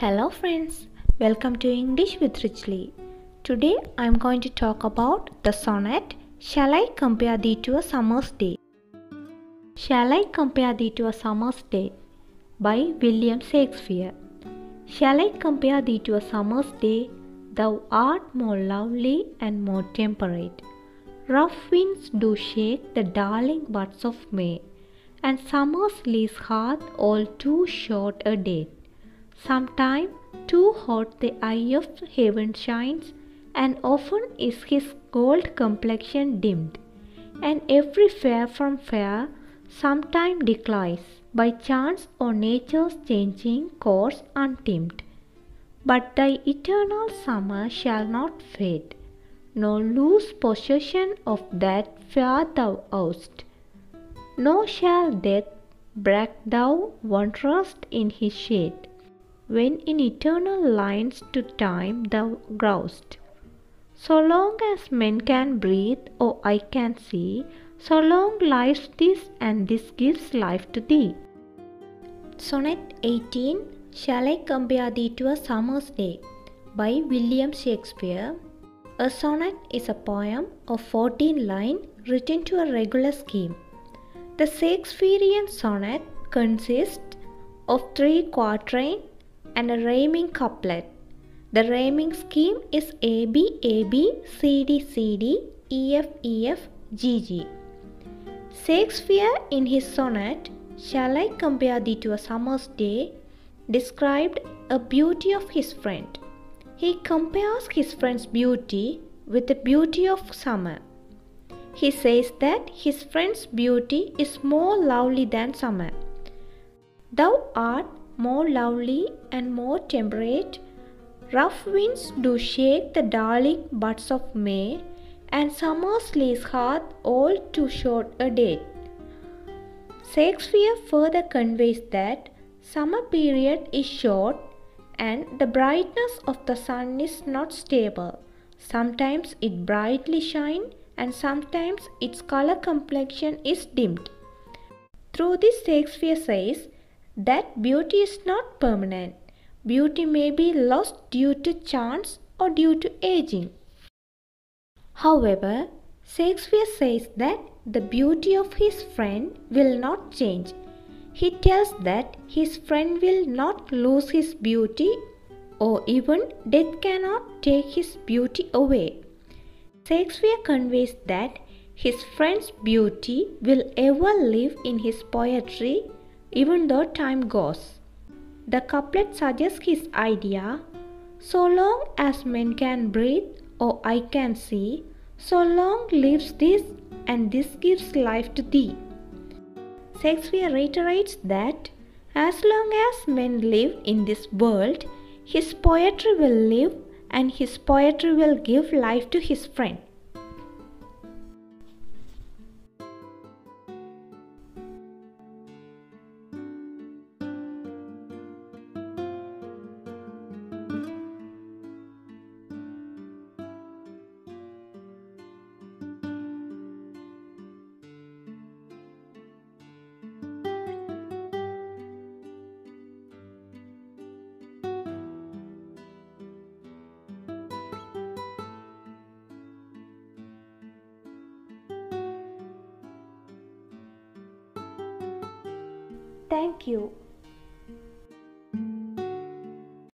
Hello friends, welcome to English with Richly. Today I am going to talk about the sonnet Shall I compare thee to a summer's day? Shall I compare thee to a summer's day by William Shakespeare. Shall I compare thee to a summer's day? Thou art more lovely and more temperate. Rough winds do shake the darling buds of May, and summer's lease hath all too short a date. Sometime too hot the eye of heaven shines, and often is his gold complexion dimmed, and every fair from fair sometime declines, by chance or nature's changing course untimmed. But thy eternal summer shall not fade, nor lose possession of that fair thou owest, nor shall death break thou wanderest in his shade when in eternal lines to time thou growest. So long as men can breathe or I can see, so long lives this and this gives life to thee. Sonnet 18 Shall I compare thee to a summer's day by William Shakespeare. A sonnet is a poem of 14 lines written to a regular scheme. The Shakespearean sonnet consists of three quatrains and a rhyming couplet. The rhyming scheme is AB, AB, CD, CD, EF, EF, GG. Shakespeare, in his sonnet, Shall I compare thee to a summer's day, described a beauty of his friend. He compares his friend's beauty with the beauty of summer. He says that his friend's beauty is more lovely than summer. Thou art more lovely and more temperate. Rough winds do shake the darling buds of May, and summer's lease hath all too short a date. Shakespeare further conveys that summer period is short and the brightness of the sun is not stable. Sometimes it brightly shines and sometimes its color complexion is dimmed. Through this Shakespeare says that beauty is not permanent. Beauty may be lost due to chance or due to aging. However, Shakespeare says that the beauty of his friend will not change. He tells that his friend will not lose his beauty or even death cannot take his beauty away. Shakespeare conveys that his friend's beauty will ever live in his poetry even though time goes. The couplet suggests his idea so long as men can breathe or I can see, so long lives this and this gives life to thee. Shakespeare reiterates that as long as men live in this world, his poetry will live and his poetry will give life to his friend.